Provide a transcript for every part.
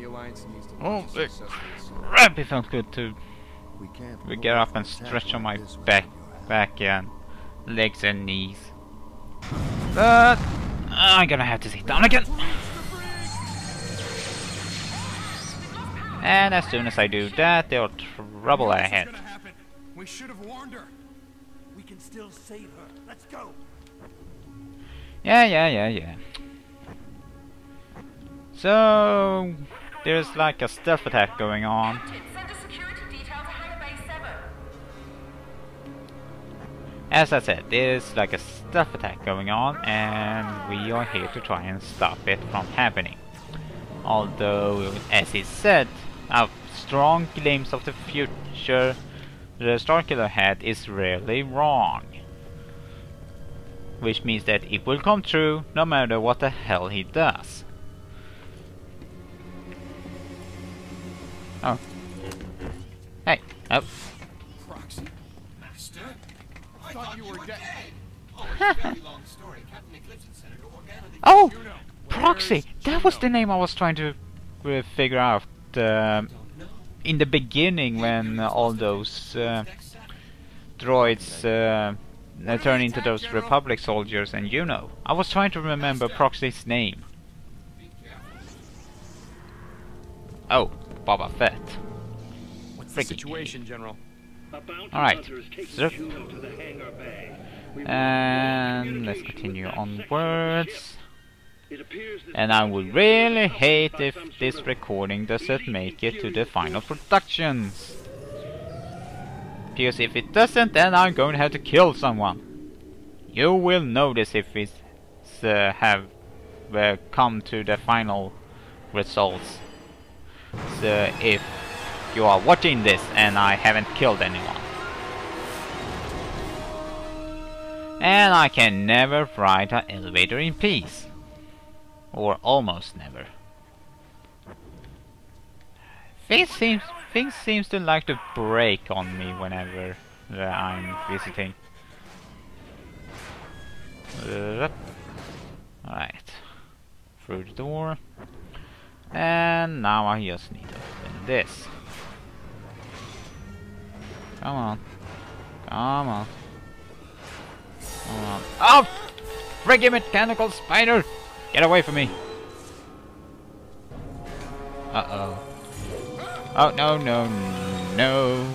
the Alliance needs to Oh, launch a the crap! It felt good to We can't we get up and stretch on my this back, on your hand. back and legs and knees. But I'm gonna have to sit down again. And as soon as I do that, there's trouble ahead. We should have warned her. We can still save her. Let's go. Yeah, yeah, yeah, yeah. So there's like a stealth attack going on. Captain, send a security detail to Hangar Bay 7. As I said, there's like a stealth attack going on, and we are here to try and stop it from happening. Although, as he said, a strong glimpse of the future the Starkiller had is rarely wrong. Which means that it will come true no matter what the hell he does. Oh. Hey. Oh. Proxy. Master. I thought you were dead. Oh! Proxy! That was the name I was trying to uh, figure out um, in the beginning when uh, all those uh, droids uh, uh, turn into those Republic soldiers and you know. I was trying to remember Proxy's name. Oh, Boba Fett. What's the Freaky. situation, General? Alright, so, and let's continue onwards. And I would really hate if this recording doesn't make it to the final productions. Because if it doesn't, then I'm going to have to kill someone. You will notice if it's uh, have uh, come to the final results. So if you are watching this and I haven't killed anyone. And I can never ride an elevator in peace. Or almost never. Things seems things seems to like to break on me whenever uh, I'm visiting. Uh, Alright. Through the door. And now I just need to open this. Come on. Come on. Come on. Oh! Friggin' mechanical spider! Get away from me! Uh-oh. Oh, no, no, no.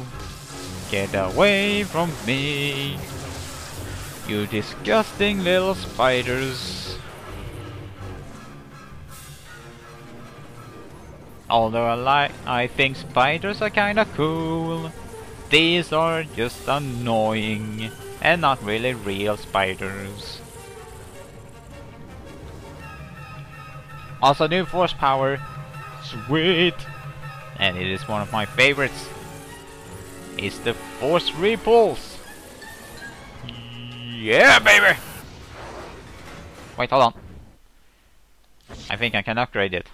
Get away from me. You disgusting little spiders. Although I like, I think spiders are kinda cool. These are just annoying and not really real spiders. Also new force power. Sweet! And it is one of my favorites. It's the force repulse. Yeah, baby! Wait, hold on. I think I can upgrade it.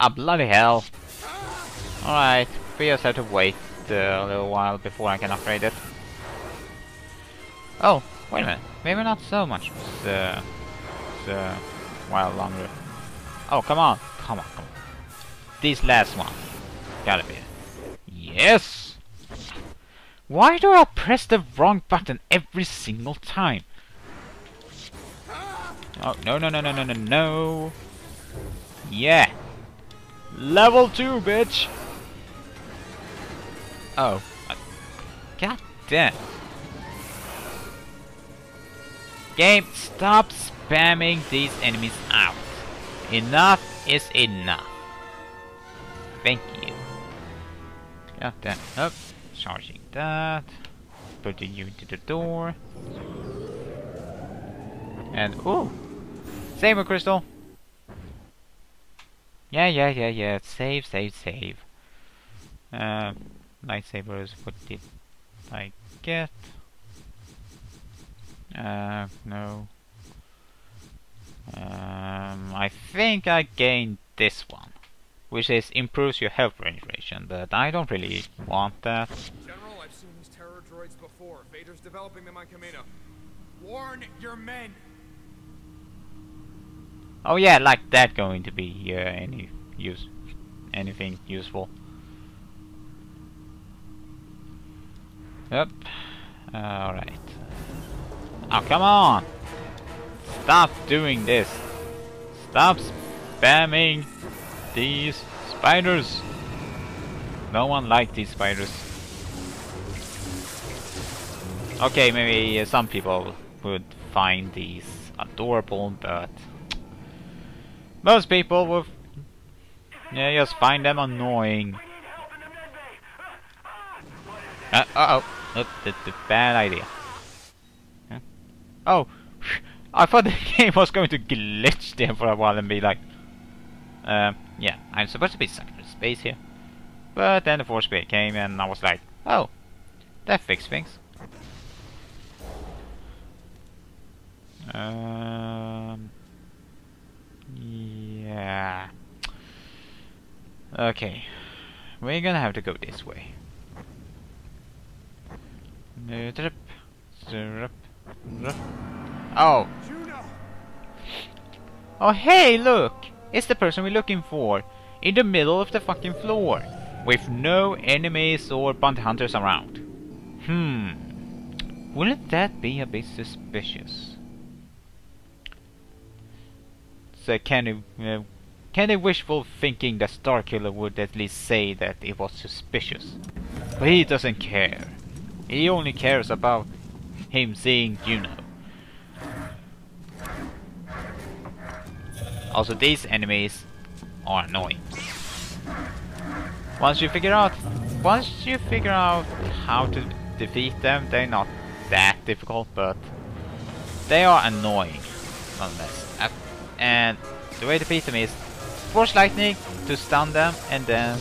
Ah, bloody hell. Alright, we just have to wait uh, a little while before I can upgrade it. Oh, wait a minute. Maybe not so much. It's, uh, it's, uh, while longer. Oh, come on. Come on, come on. This last one. Gotta be. Yes! Why do I press the wrong button every single time? Oh, no, no, no, no, no, no, no. Yeah. Level 2, bitch! Oh. God damn. Game, stop spamming these enemies out. Enough is enough. Thank you. Got that up. Charging that. Putting you into the door. And, oh! Saber crystal! Yeah, yeah, yeah, yeah. Save, save, save. Uh, lightsabers, what did I get? Uh, no. Um, I think I gained this one, which is improves your health regeneration, but I don't really want that. General, I've seen these terror droids before. Vader's developing them on Kamino. Warn your men! Oh yeah, like that going to be uh, any use anything useful. Yep. Alright. Oh, come on! Stop doing this! Stop spamming these spiders! No one likes these spiders. Okay, maybe uh, some people would find these adorable, but most people would yeah, just find them annoying. Uh, uh oh, Nope, that's a bad idea. Huh? Oh, I thought the game was going to glitch there for a while and be like, uh, yeah, I'm supposed to be sucked into space here. But then the force field came and I was like, oh, that fixed things. Um, Okay, we're gonna have to go this way. Oh. Oh hey, look! It's the person we're looking for. In the middle of the fucking floor. With no enemies or bounty hunters around. Hmm. Wouldn't that be a bit suspicious? So can you, uh, can a wishful thinking that Starkiller would at least say that it was suspicious? But he doesn't care. He only cares about him seeing Juno. Also, these enemies are annoying. Once you figure out, once you figure out how to defeat them, they're not that difficult, but they are annoying, nonetheless. Uh, And the way to beat them is force lightning to stun them, and then,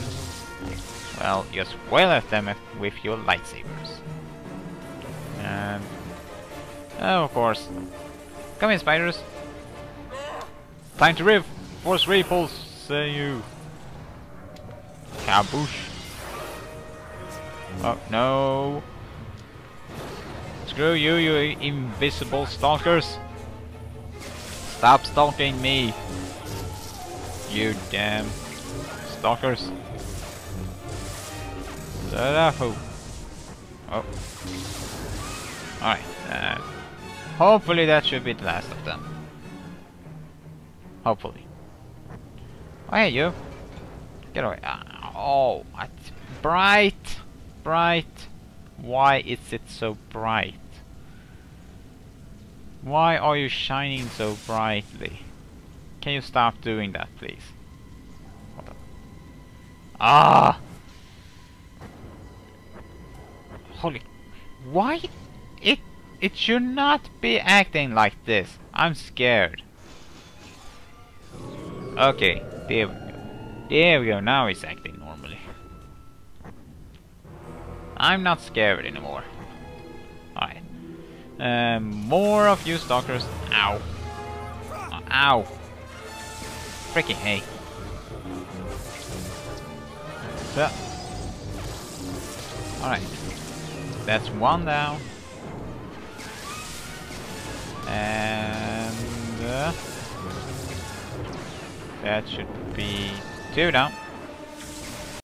well, just wail at them with your lightsabers. And, oh, of course, come in, spiders. Time to riv! Force repulse, say you. Kaboosh. Oh, no. Screw you, you invisible stalkers. Stop stalking me. You damn stalkers. Zarafu. Oh. Alright. Uh, hopefully that should be the last of them. Hopefully. Oh, hey, you. Get away. Ah, oh, it's bright. Bright. Why is it so bright? Why are you shining so brightly? Can you stop doing that, please? Ah! Holy... Why? It... It should not be acting like this. I'm scared. Okay, there we go. There we go, now it's acting normally. I'm not scared anymore. Alright. Um, more of you stalkers. Ow. Ow. Freaking hey. So. Alright. That's one down. And... Uh, that should be two down.